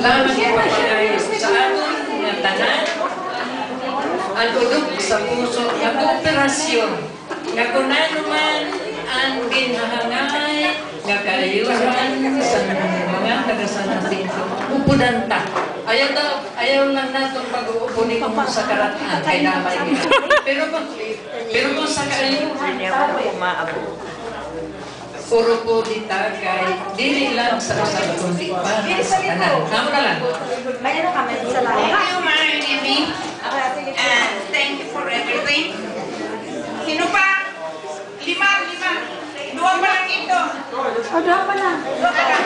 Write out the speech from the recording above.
lamang ipapagayo sa aton nga tanan ang udok sa puso nga kooperasyon nga kunano man ang ginahangay nga kaayuhan sa mga nagasanapin upudan ta ayaw daw ayaw lang natin pag-uupo ni kung sa karatan kay nila pero kung pero kung sa kaayuhan Hindi ako umaabot. Puro po dita kay dili lang sa usa kundi para sa tanan amo na lang May ano kami sa lahat. Thank you, Mary Nimi. Okay, sige. And thank you for everything. Sino pa? Lima, lima. Dua pa lang ito. Oh, doon pa na. Dua pa lang.